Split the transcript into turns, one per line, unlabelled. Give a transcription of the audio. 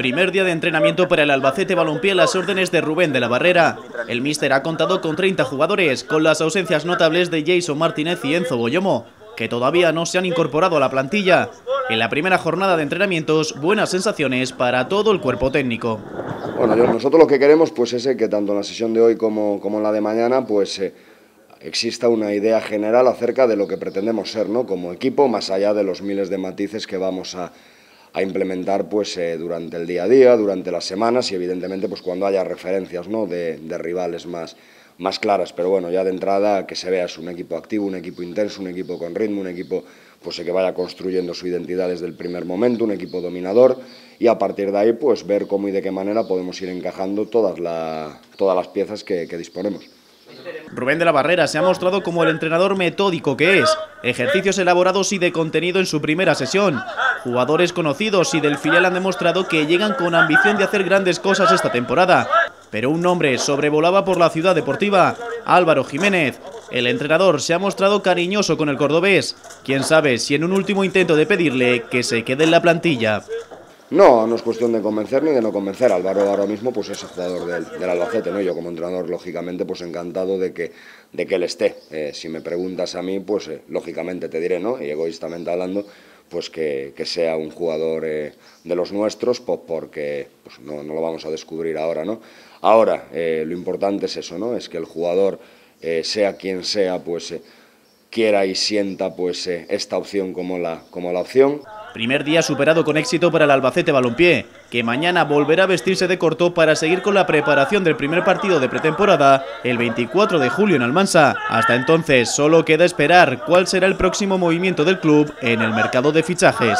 Primer día de entrenamiento para el Albacete Balompié a las órdenes de Rubén de la Barrera. El míster ha contado con 30 jugadores, con las ausencias notables de Jason Martínez y Enzo Boyomo, que todavía no se han incorporado a la plantilla. En la primera jornada de entrenamientos, buenas sensaciones para todo el cuerpo técnico.
Bueno, nosotros lo que queremos pues es que tanto en la sesión de hoy como, como en la de mañana pues eh, exista una idea general acerca de lo que pretendemos ser ¿no? como equipo, más allá de los miles de matices que vamos a, a implementar pues, eh, durante el día a día, durante las semanas y evidentemente pues, cuando haya referencias ¿no? de, rivales más, más claras. Pero bueno, ya de entrada que se vea es un equipo activo, un equipo intenso, un equipo con ritmo, un equipo pues, que vaya construyendo su identidad desde el primer momento, un equipo dominador y a partir de ahí pues, ver cómo y de qué manera podemos ir encajando todas, la, todas las piezas que disponemos.
Rubén de la Barrera se ha mostrado como el entrenador metódico que es, ejercicios elaborados y de contenido en su primera sesión. Jugadores conocidos y del filial han demostrado que llegan con ambición de hacer grandes cosas esta temporada. Pero un nombre sobrevolaba por la ciudad deportiva, Álvaro Jiménez. El entrenador se ha mostrado cariñoso con el cordobés. Quién sabe si en un último intento de pedirle que se quede en la plantilla.
No, no es cuestión de convencer ni de no convencer. Álvaro ahora mismo pues es el jugador del, Albacete, ¿no? Yo como entrenador, lógicamente, pues encantado de que, de que él esté. Eh, si me preguntas a mí, pues eh, lógicamente te diré, ¿no? Y egoístamente hablando, pues que, que sea un jugador eh, de los nuestros, pues porque pues no, no, lo vamos a descubrir ahora, ¿no? Ahora, eh, lo importante es eso, ¿no? Es que el jugador, eh, sea quien sea, pues quiera y sienta pues esta opción como la, como la opción.
Primer día superado con éxito para el Albacete Balompié, que mañana volverá a vestirse de corto para seguir con la preparación del primer partido de pretemporada el 24 de julio en Almansa. Hasta entonces solo queda esperar cuál será el próximo movimiento del club en el mercado de fichajes.